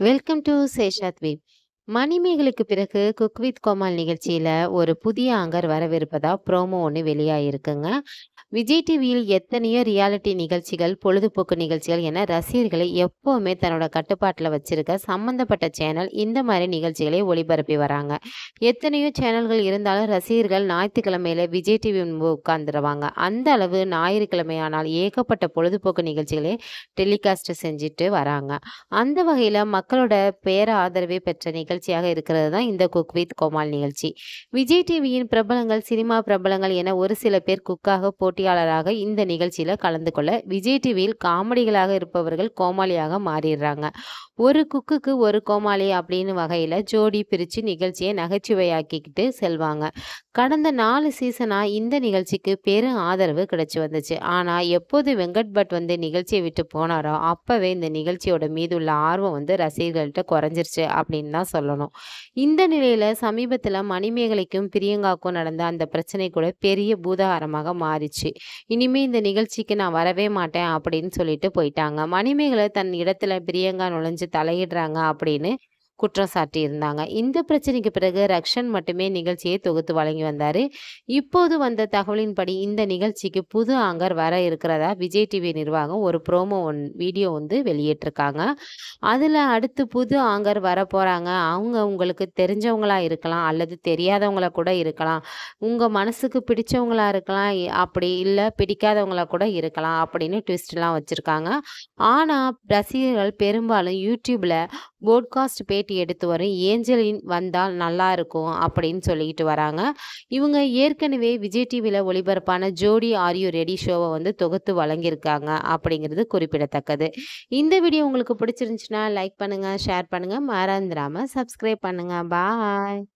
Welcome to சேஷாத் மணிமேகலுக்கு பிறகு cook with Komal நிகழ்ச்சியில ஒரு புதிய ஆங்கர் வரவிருப்பதா ப்ரோமோ ஒன்று வெளியாகிருக்குங்க விஜய் டிவியில் எத்தனையோ ரியாலிட்டி நிகழ்ச்சிகள், பொழுதுபோக்கு நிகழ்ச்சிகள் என ரசிகர்களை எப்போவுமே தன்னோட கட்டுப்பாட்டில் வச்சிருக்க சம்மந்தப்பட்ட சேனல் இந்த மாதிரி நிகழ்ச்சிகளை ஒளிபரப்பி வராங்க. எத்தனையோ சேனல்கள் இருந்தாலும் ரசிகர்கள் ஞாயிற்றுக்கிழமையில விஜய் டிவி முன்பு உட்கார்ந்துருவாங்க. அந்த அளவு ஞாயிற்றுக்கிழமையானால் ஏகப்பட்ட பொழுதுபோக்கு நிகழ்ச்சிகளை டெலிகாஸ்ட் செஞ்சுட்டு வராங்க. அந்த வகையில் மக்களோட பேர ஆதரவை பெற்ற நிகழ்ச்சியாக இருக்கிறது தான் இந்த குக் வித் கோமால் நிகழ்ச்சி. விஜய் டிவியின் பிரபலங்கள், சினிமா பிரபலங்கள் என ஒரு சில பேர் குக்காக, போட்டு போட்டியாளராக இந்த நிகழ்ச்சியில் கலந்து கொள்ள, விஜய் டிவியில் காமெடிகளாக இருப்பவர்கள் கோமாளியாக மாறிடுறாங்க. ஒரு குக்குக்கு ஒரு கோமாளி அப்படின்னு வகையில் ஜோடி பிரித்து நிகழ்ச்சியை நகைச்சுவையாக்கிக்கிட்டு செல்வாங்க. கடந்த நாலு சீசனாக இந்த நிகழ்ச்சிக்கு பெரும் ஆதரவு கிடைச்சி வந்துச்சு. ஆனால் எப்போது வெங்கட் பட் வந்து நிகழ்ச்சியை விட்டு போனாரோ, அப்போவே இந்த நிகழ்ச்சியோட மீதுள்ள ஆர்வம் வந்து ரசிகர்கள்ட்ட குறைஞ்சிருச்சு அப்படின்னு தான் சொல்லணும். இந்த நிலையில் சமீபத்தில் மணிமேகலைக்கும், பிரியங்காவுக்கும் நடந்த அந்த பிரச்சனை கூட பெரிய பூதாகாரமாக மாறிச்சு. இனிமே இந்த நிகழ்ச்சிக்கு நான் வரவே மாட்டேன் அப்படின்னு சொல்லிட்டு போயிட்டாங்க. மணிமேகலை தன் இடத்துல பிரியங்கா நுழைஞ்சு தலையிடுறாங்க அப்படின்னு குற்றம் சாட்டியிருந்தாங்க. இந்த பிரச்சனைக்கு பிறகு ரக்ஷன் மட்டுமே நிகழ்ச்சியை தொகுத்து வழங்கி வந்தார் இப்போது வந்த தகவலின்படி இந்த நிகழ்ச்சிக்கு புது ஆங்கர் வர இருக்கிறதா விஜய் டிவி நிர்வாகம் ஒரு ப்ரோமோ ஒன் வீடியோ வந்து வெளியிட்டிருக்காங்க. அதில் அடுத்து புது ஆங்கர் வர போகிறாங்க அவங்க உங்களுக்கு தெரிஞ்சவங்களா இருக்கலாம், அல்லது தெரியாதவங்களா கூட இருக்கலாம். உங்க மனசுக்கு பிடிச்சவங்களா இருக்கலாம், அப்படி இல்லை பிடிக்காதவங்களா கூட இருக்கலாம் அப்படின்னு ட்விஸ்ட்லாம் வச்சிருக்காங்க. ஆனால் ரசிகர்கள் பெரும்பாலும் யூடியூப்ல போட்காஸ்ட் பேட்டி எடுத்து வரும் ஏஞ்சலின் வந்தால் நல்லா இருக்கும் அப்படின்னு சொல்லிக்கிட்டு வராங்க. இவங்க ஏற்கனவே விஜய் டிவியில் ஒளிபரப்பான ஜோடி ஆரியோ ரெடி ஷோவை வந்து தொகுத்து வழங்கியிருக்காங்க அப்படிங்கிறது குறிப்பிடத்தக்கது. இந்த வீடியோ உங்களுக்கு பிடிச்சிருந்துச்சுன்னா லைக் பண்ணுங்கள் ஷேர் பண்ணுங்கள் மறந்துடாமல் சப்ஸ்கிரைப் பண்ணுங்கள் பாய்.